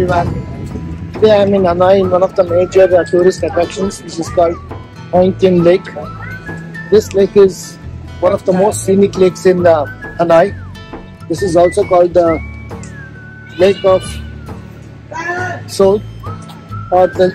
everyone. Today I'm in Hanoi in one of the major uh, tourist attractions, which is called Hoan Kiem Lake. This lake is one of the most scenic lakes in uh, Hanoi. This is also called the Lake of Sword or the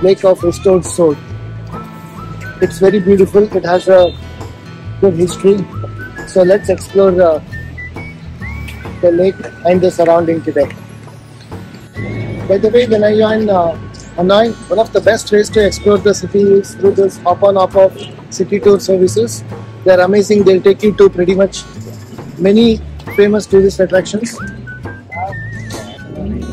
Lake of Restored Sword. It's very beautiful. It has a good history. So let's explore uh, the lake and the surrounding today. By the way, when you're in uh, Hanoi, one of the best ways to explore the city is through this hop on hop off city tour services. They're amazing. They'll take you to pretty much many famous tourist attractions.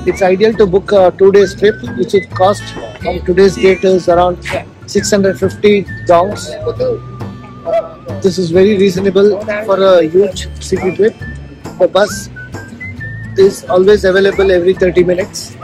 It's ideal to book a two day trip, which would cost on today's date is around 650 dollars. This is very reasonable for a huge city trip. The bus is always available every 30 minutes.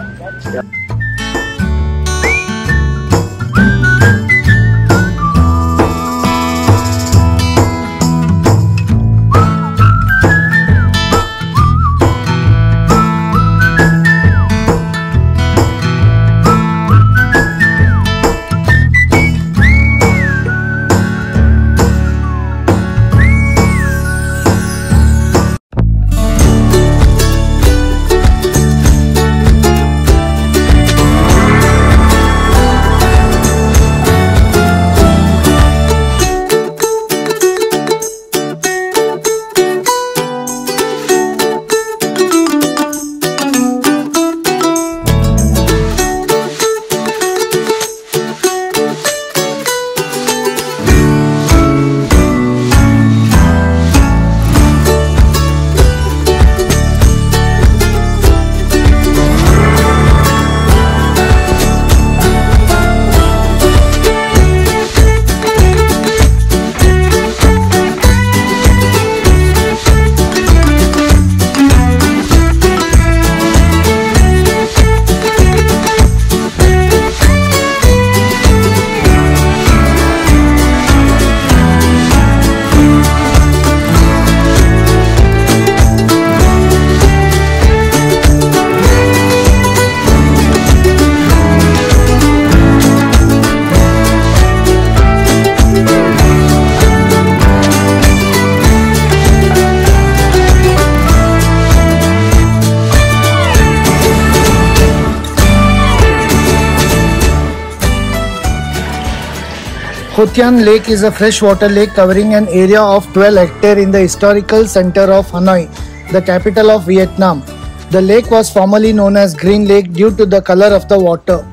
Hoan Kiem Lake is a freshwater lake covering an area of 12 hectares in the historical center of Hanoi, the capital of Vietnam. The lake was formerly known as Green Lake due to the color of the water.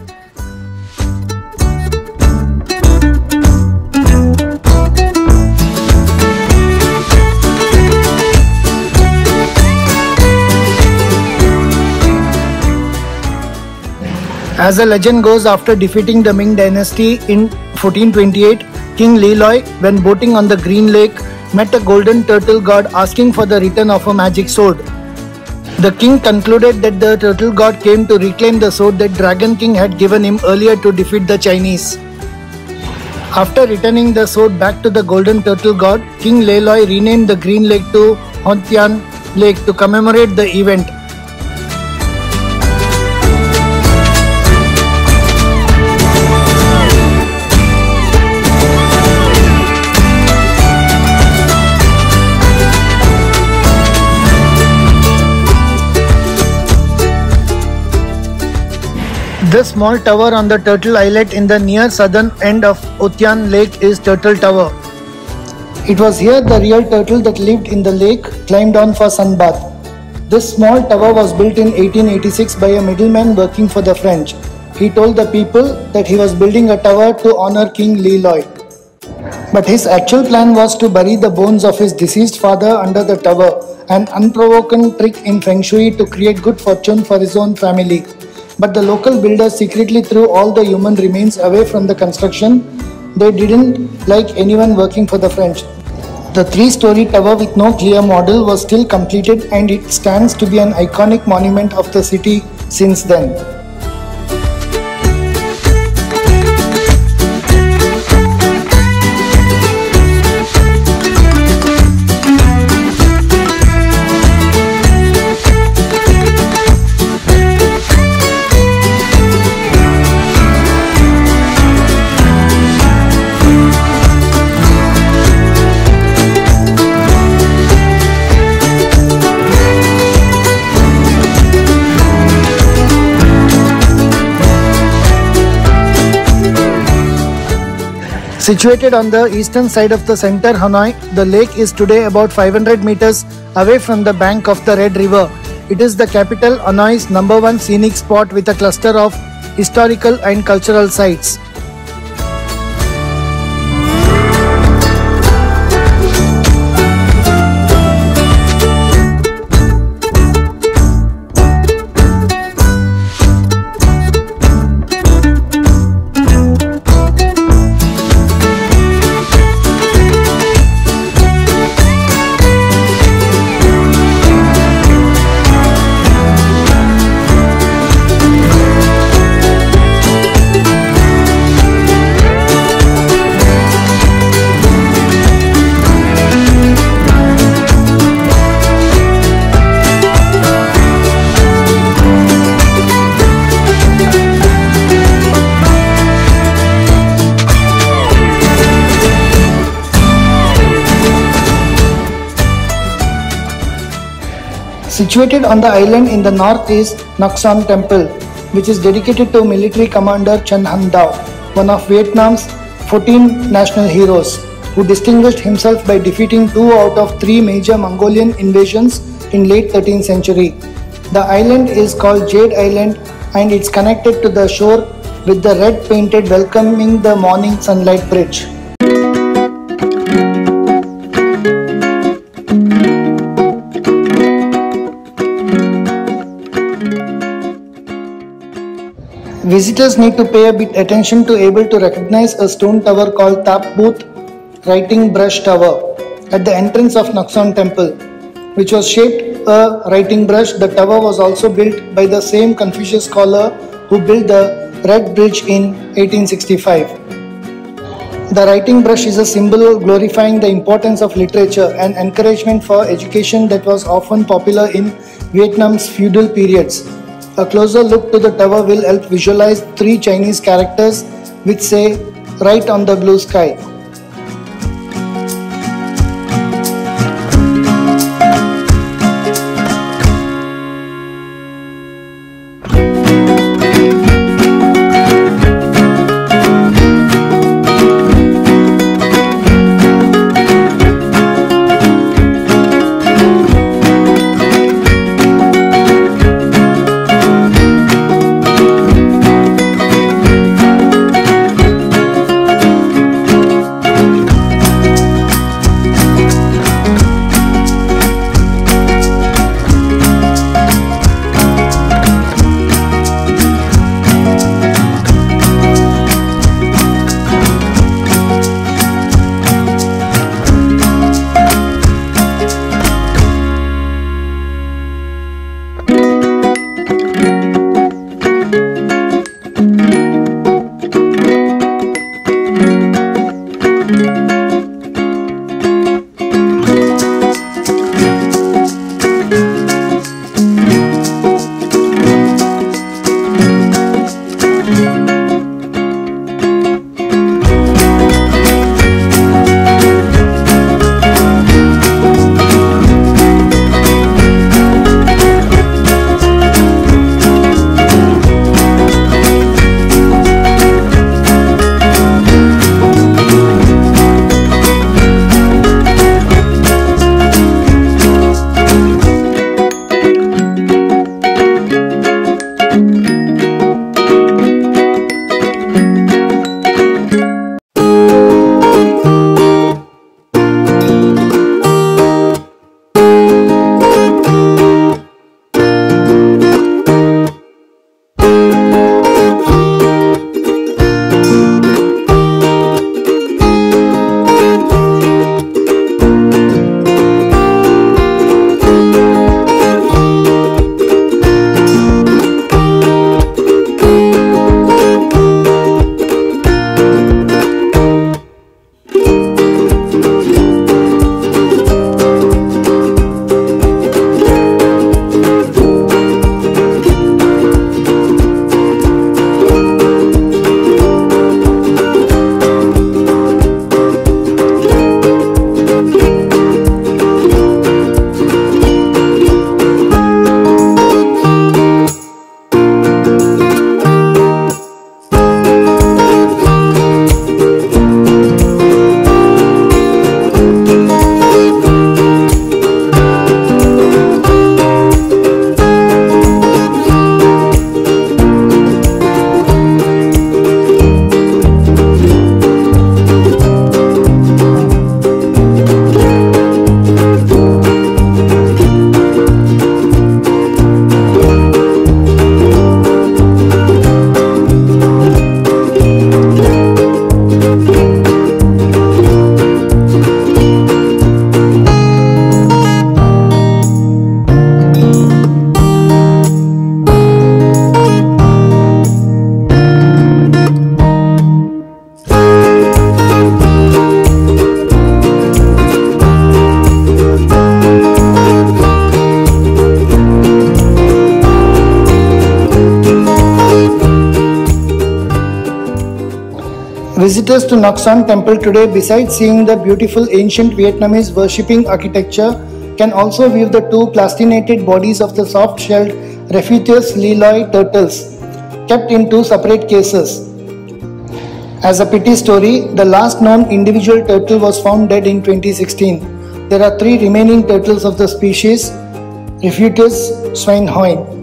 As the legend goes, after defeating the Ming dynasty in 1428, King Le Loi, when boating on the Green Lake, met a golden turtle god asking for the return of a magic sword. The king concluded that the turtle god came to reclaim the sword that Dragon King had given him earlier to defeat the Chinese. After returning the sword back to the golden turtle god, King Le Loi renamed the Green Lake to Hoan Kiem Lake to commemorate the event. This small tower on the Turtle Islet in the near southern end of Hoan Kiem Lake is Turtle Tower. It was here the real turtle that lived in the lake climbed on for sunbath. This small tower was built in 1886 by a middleman working for the French. He told the people that he was building a tower to honor King Le Loi. But his actual plan was to bury the bones of his deceased father under the tower, an unprovoked trick in Feng Shui to create good fortune for his own family but the local builders secretly threw all the human remains away from the construction. They didn't like anyone working for the French. The three-story tower with no clear model was still completed and it stands to be an iconic monument of the city since then. Situated on the eastern side of the center Hanoi, the lake is today about 500 meters away from the bank of the Red River. It is the capital Hanoi's number one scenic spot with a cluster of historical and cultural sites. Situated on the island in the north is Nak Temple, which is dedicated to military commander Tran Hung Dao, one of Vietnam's 14 national heroes, who distinguished himself by defeating two out of three major Mongolian invasions in late 13th century. The island is called Jade Island and it's connected to the shore with the red painted welcoming the morning sunlight bridge. Visitors need to pay a bit attention to able to recognize a stone tower called Thap But Writing Brush Tower at the entrance of Ngoc Son Temple, which was shaped a writing brush. The tower was also built by the same Confucius scholar who built the Red Bridge in 1865. The writing brush is a symbol glorifying the importance of literature and encouragement for education that was often popular in Vietnam's feudal periods. A closer look to the tower will help visualize three Chinese characters which say write on the blue sky. Visitors to Son temple today besides seeing the beautiful ancient Vietnamese worshipping architecture can also view the two plastinated bodies of the soft-shelled Rafetus leloii turtles kept in two separate cases. As a pity story, the last known individual turtle was found dead in 2016. There are three remaining turtles of the species Rafetus swinhoei.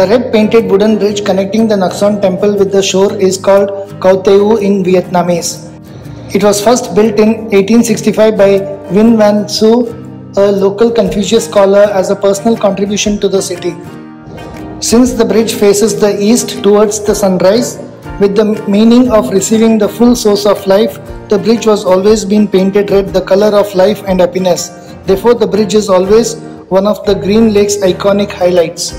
The red painted wooden bridge connecting the Son temple with the shore is called Cao Teu in Vietnamese. It was first built in 1865 by Nguyen Van Sieu, a local Confucius scholar as a personal contribution to the city. Since the bridge faces the east towards the sunrise, with the meaning of receiving the full source of life, the bridge was always been painted red, the color of life and happiness. Therefore, the bridge is always one of the Green Lake's iconic highlights.